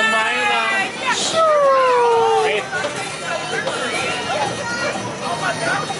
Oh my god.